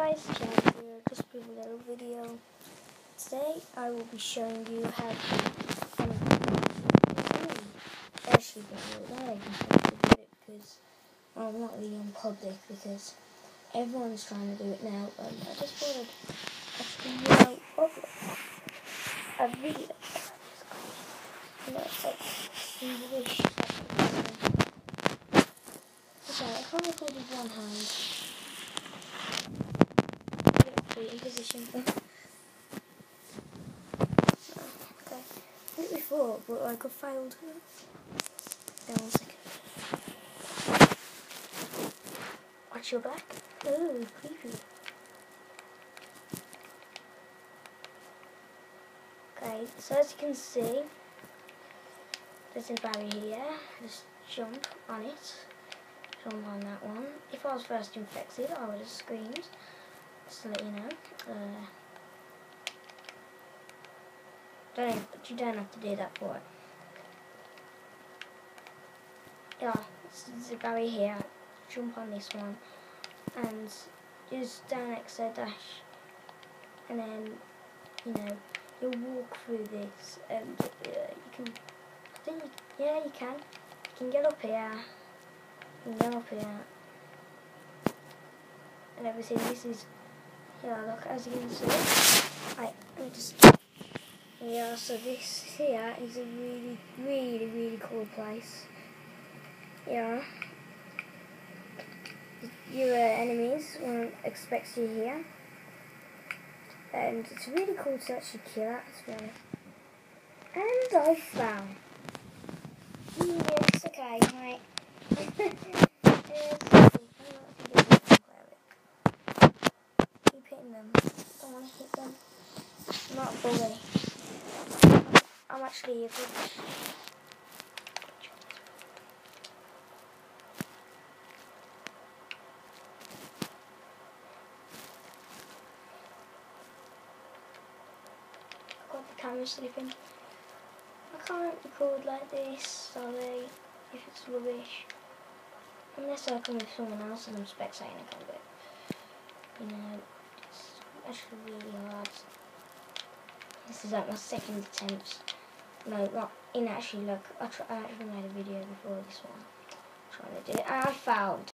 guys, Chad here, just with a little video. Today I will be showing you how to um, actually do it. I can do it because I'm not really on public because everyone's trying to do it now and I just I'd actually out public a video. Know, it's like English. Okay, I can't record with one hand okay. I did it before, but like I failed. Second. Watch your back. Oh, creepy. Okay, so as you can see, there's a barrier here. Just jump on it. Jump on that one. If I was first infected, I would have screamed just to let you know. Uh, don't, but you don't have to do that for it. Yeah, there's a barrier here. Jump on this one and use down exo dash, and then you know you'll walk through this, and uh, you can. I think you, yeah, you can. You can get up here. You can get up here, and everything. This is yeah, look, as you can see, let me just, yeah, so this here is a really, really, really cool place. Yeah. Your uh, enemies won't expect you here. And it's really cool to actually kill that, be honest. And I found. Yes, okay, right. them. I don't want to hit them. I'm not bully. I'm actually a got the camera slipping. I can't record like this, sorry, if it's rubbish. Unless I come with someone else and I'm spectating a little bit. You know, it's actually really hard. Is like my second attempt. No, not in actually look. I, I actually made a video before this one. i trying to do it. And I failed.